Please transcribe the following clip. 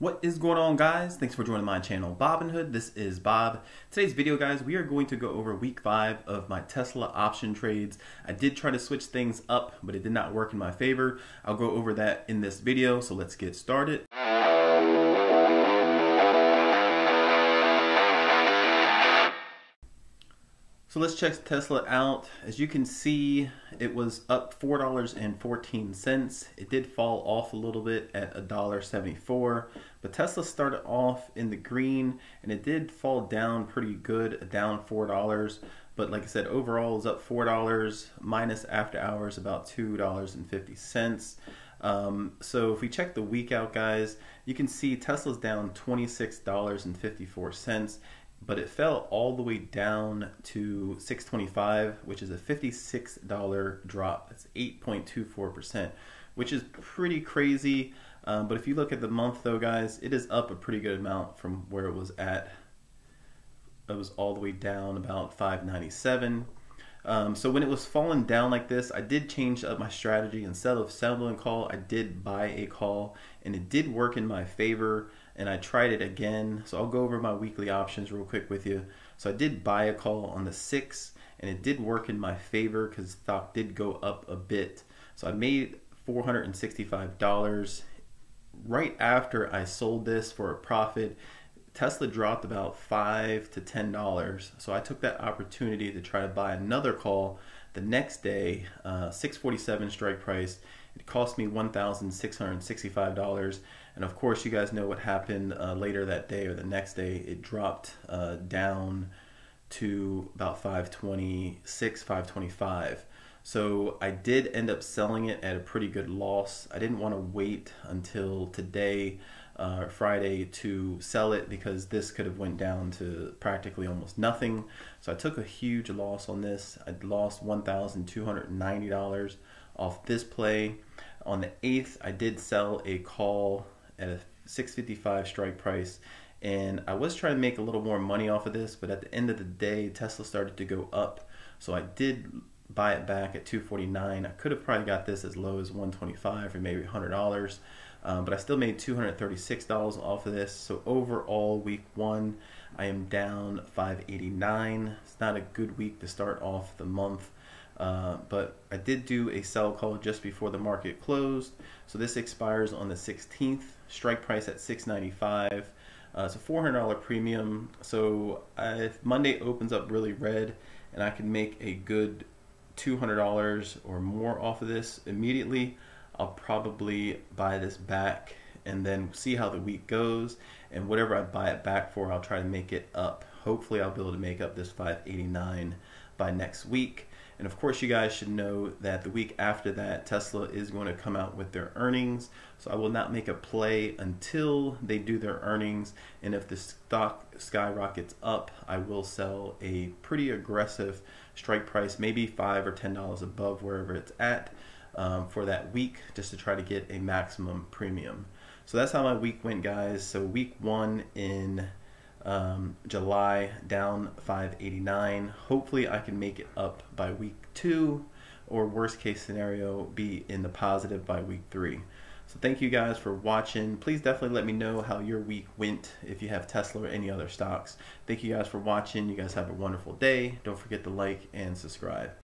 What is going on guys? Thanks for joining my channel Bobinhood. This is Bob. Today's video guys, we are going to go over week five of my Tesla option trades. I did try to switch things up, but it did not work in my favor. I'll go over that in this video, so let's get started. So let's check Tesla out. As you can see, it was up $4.14. It did fall off a little bit at $1.74, but Tesla started off in the green and it did fall down pretty good, down $4. But like I said, overall is up $4 minus after hours about $2.50. Um, so if we check the week out, guys, you can see Tesla's down $26.54 but it fell all the way down to 625 which is a $56 drop. That's 8.24% which is pretty crazy. Um, but if you look at the month though guys it is up a pretty good amount from where it was at. It was all the way down about 597 um, so when it was falling down like this, I did change up my strategy. Instead of selling call, I did buy a call, and it did work in my favor. And I tried it again. So I'll go over my weekly options real quick with you. So I did buy a call on the 6th, and it did work in my favor because stock did go up a bit. So I made $465 right after I sold this for a profit Tesla dropped about five to ten dollars. So I took that opportunity to try to buy another call the next day, uh, 647 strike price. It cost me $1,665. And of course, you guys know what happened uh, later that day or the next day. It dropped uh, down to about 526, 525. So I did end up selling it at a pretty good loss. I didn't want to wait until today uh, Friday to sell it because this could have went down to practically almost nothing. So I took a huge loss on this. I lost $1,290 off this play. On the 8th, I did sell a call at a 655 strike price and I was trying to make a little more money off of this, but at the end of the day, Tesla started to go up. So I did buy it back at 249. I could have probably got this as low as 125 or maybe $100 um, but I still made $236 off of this. So overall, week one, I am down 589. It's not a good week to start off the month. Uh, but I did do a sell call just before the market closed. So this expires on the 16th. Strike price at 695. Uh, it's a $400 premium. So if Monday opens up really red and I can make a good $200 or more off of this immediately, I'll probably buy this back and then see how the week goes. And whatever I buy it back for, I'll try to make it up. Hopefully, I'll be able to make up this 589 by next week. And of course, you guys should know that the week after that, Tesla is going to come out with their earnings. So I will not make a play until they do their earnings. And if the stock skyrockets up, I will sell a pretty aggressive strike price, maybe five or ten dollars above wherever it's at um, for that week just to try to get a maximum premium. So that's how my week went, guys. So week one in um, July down 589. Hopefully, I can make it up by week two, or worst case scenario, be in the positive by week three. So thank you guys for watching. Please definitely let me know how your week went if you have Tesla or any other stocks. Thank you guys for watching. You guys have a wonderful day. Don't forget to like and subscribe.